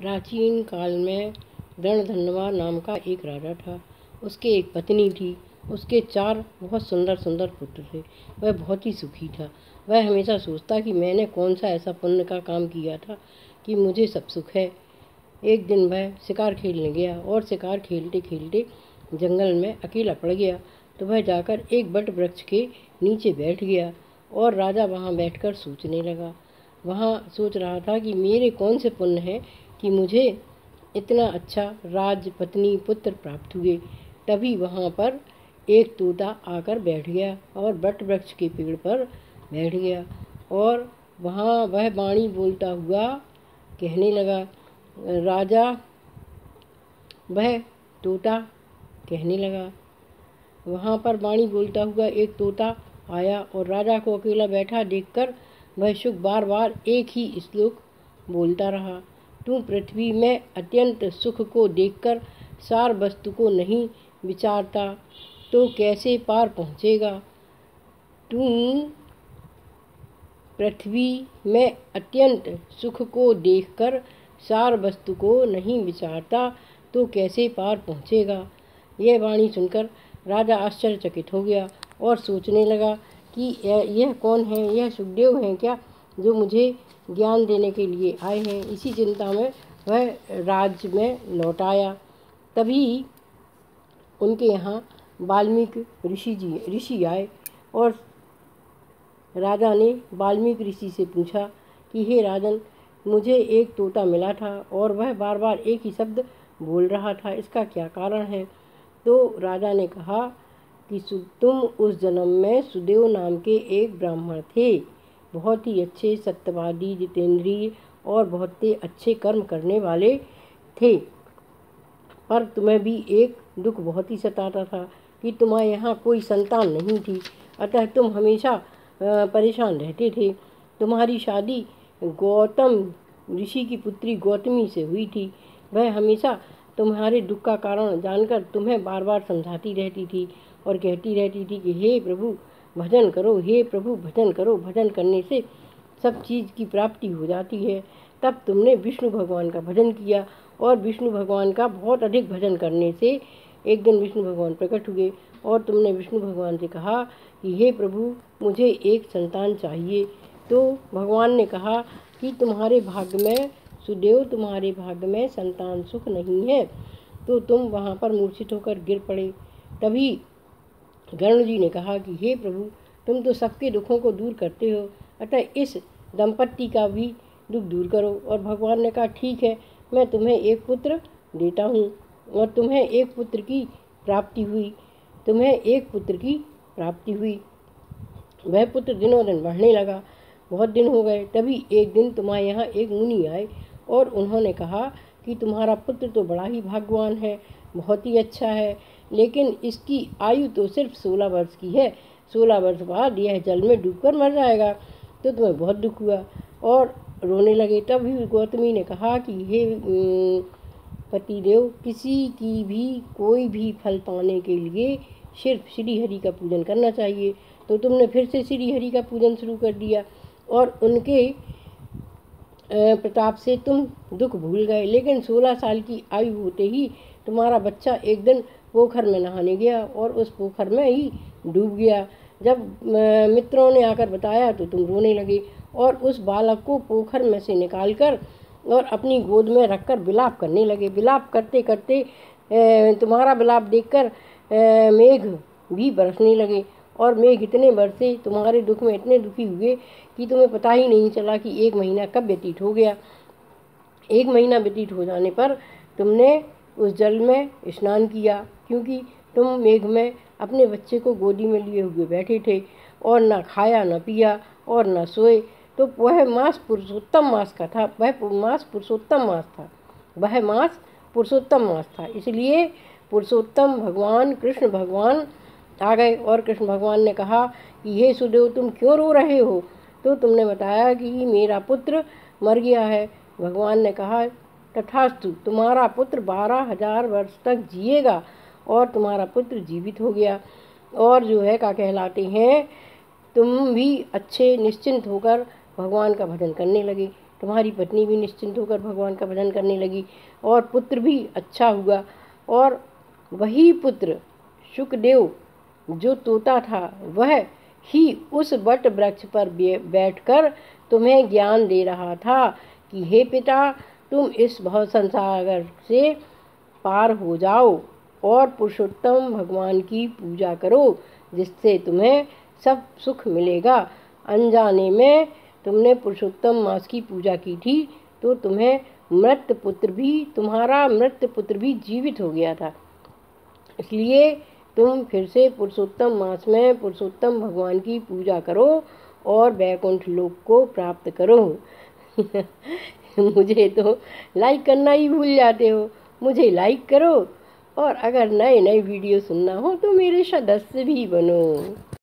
प्राचीन काल में रणधनवा नाम का एक राजा था। उसके एक पत्नी थी। उसके चार बहुत सुंदर सुंदर पुत्र थे। वह बहुत ही सुखी था। वह हमेशा सोचता कि मैंने कौन सा ऐसा पुण्य का काम किया था कि मुझे सब सुख है। एक दिन वह शिकार खेलने गया और शिकार खेलते खेलते जंगल में अकेला पड़ गया। तो वह जाकर एक बट वृक्ष के नीचे बैठ गया और राजा वहाँ बैठकर सोचने लगा। वहाँ सोच रहा था कि मेरे कौन से पुण्य हैं कि मुझे इतना अच्छा राज पत्नी पुत्र प्राप्त हुए। तभी वहाँ पर एक तोता आकर बैठ गया और बट वृक्ष के पेड़ पर बैठ गया और वहाँ वह वाणी बोलता हुआ कहने लगा, राजा, वह तोता कहने लगा। वहाँ पर वाणी बोलता हुआ एक तोता आया और राजा को अकेला बैठा देखकर वह सुख बार बार एक ही श्लोक बोलता रहा। तू पृथ्वी में अत्यंत सुख को देखकर सार वस्तु को नहीं विचारता तो कैसे पार पहुँचेगा? तू पृथ्वी में अत्यंत सुख को देखकर सार वस्तु को नहीं विचारता तो कैसे पार पहुँचेगा? यह वाणी सुनकर राजा आश्चर्यचकित हो गया और सोचने लगा कि यह कौन है? यह सुखदेव हैं क्या? जो मुझे ज्ञान देने के लिए आए हैं। इसी चिंता में वह राज्य में लौट आया। तभी उनके यहाँ वाल्मीकि ऋषि जी, ऋषि आए और राजा ने वाल्मीकि ऋषि से पूछा कि, हे राजन, मुझे एक तोता मिला था और वह बार बार एक ही शब्द बोल रहा था। इसका क्या कारण है? तो राजा ने कहा कि तुम उस जन्म में सुदेव नाम के एक ब्राह्मण थे। बहुत ही अच्छे सत्यवादी जितेंद्रीय और बहुत ही अच्छे कर्म करने वाले थे। पर तुम्हें भी एक दुख बहुत ही सताता था कि तुम्हारे यहाँ कोई संतान नहीं थी। अतः तुम हमेशा परेशान रहते थे। तुम्हारी शादी गौतम ऋषि की पुत्री गौतमी से हुई थी। वह हमेशा तुम्हारे दुख का कारण जानकर तुम्हें बार बार समझाती रहती थी और कहती रहती थी कि, हे प्रभु भजन करो, हे प्रभु, भजन करो। भजन करने से सब चीज़ की प्राप्ति हो जाती है। तब तुमने विष्णु भगवान का भजन किया और विष्णु भगवान का बहुत अधिक भजन करने से एक दिन विष्णु भगवान प्रकट हुए और तुमने विष्णु भगवान से कहा कि, हे प्रभु, मुझे एक संतान चाहिए। तो भगवान ने कहा कि, तुम्हारे भाग्य में सुदेव, तुम्हारे भाग्य में संतान सुख नहीं है। तो तुम वहाँ पर मूर्छित होकर गिर पड़े। तभी गरुण जी ने कहा कि, हे प्रभु, तुम तो सबके दुखों को दूर करते हो, अतः इस दंपत्ति का भी दुख दूर करो और भगवान ने कहा, ठीक है, मैं तुम्हें एक पुत्र देता हूँ और तुम्हें एक पुत्र की प्राप्ति हुई, तुम्हें एक पुत्र की प्राप्ति हुई। वह पुत्र दिनों दिन बढ़ने लगा, बहुत दिन हो गए, तभी एक दिन तुम्हारे यहाँ एक मुनि आए और उन्होंने कहा कि तुम्हारा पुत्र तो बड़ा ही भाग्यवान है, बहुत ही अच्छा है, लेकिन इसकी आयु तो सिर्फ़ सोलह वर्ष की है। सोलह वर्ष बाद यह जल में डूबकर मर जाएगा तो तुम्हें बहुत दुख हुआ। और रोने लगे तब भी गौतमी ने कहा कि हे पतिदेव, किसी की भी, कोई भी फल पाने के लिए सिर्फ़ श्री हरि का पूजन करना चाहिए। तो तुमने फिर से श्री हरि का पूजन शुरू कर दिया और उनके प्रताप से, तुम दुख भूल गए, लेकिन सोलह साल की आयु होते ही तुम्हारा बच्चा एक दिन पोखर में नहाने गया और उस पोखर में ही डूब गया। जब मित्रों ने आकर बताया तो तुम रोने लगे और उस बालक को पोखर में से निकालकर और अपनी गोद में रखकर विलाप करने लगे। विलाप करते करते तुम्हारा विलाप देखकर मेघ भी बरसने लगे। और मेघ इतने बरसे तुम्हारे दुख में इतने दुखी हुए कि तुम्हें पता ही नहीं चला कि एक महीना कब व्यतीत हो गया। एक महीना व्यतीत हो जाने पर तुमने उस जल में स्नान किया, क्योंकि तुम मेघ में अपने बच्चे को गोदी में लिए हुए बैठे थे और ना खाया, ना पिया और ना सोए। तो वह मास पुरुषोत्तम मास का था, वह मास पुरुषोत्तम मास था, वह मास पुरुषोत्तम मास था। इसलिए पुरुषोत्तम भगवान, कृष्ण भगवान आ गए और कृष्ण भगवान ने कहा कि हे सुदेव, तुम क्यों रो रहे हो? तो तुमने बताया कि मेरा पुत्र मर गया है। भगवान ने कहा, तथास्तु, तुम्हारा पुत्र बारह हज़ार वर्ष तक जिएगा और तुम्हारा पुत्र जीवित हो गया। और जो है क्या कहलाते हैं, तुम भी अच्छे निश्चिंत होकर भगवान का भजन करने लगे। तुम्हारी पत्नी भी निश्चिंत होकर भगवान का भजन करने लगी और पुत्र भी अच्छा हुआ। और वही पुत्र सुखदेव जो तोता था, वह ही उस वट वृक्ष पर बैठकर तुम्हें ज्ञान दे रहा था कि, हे पिता, तुम इस बहुत संसागर से पार हो जाओ और पुरुषोत्तम भगवान की पूजा करो, जिससे तुम्हें सब सुख मिलेगा। अनजाने में तुमने पुरुषोत्तम मास की पूजा की थी तो तुम्हें मृत पुत्र भी, तुम्हारा मृत पुत्र भी जीवित हो गया था। इसलिए तुम फिर से पुरुषोत्तम मास में पुरुषोत्तम भगवान की पूजा करो और बैकुंठ लोक को प्राप्त करो। मुझे तो लाइक करना ही भूल जाते हो। मुझे लाइक करो और अगर नए नए वीडियो सुनना हो तो मेरे सदस्य भी बनो।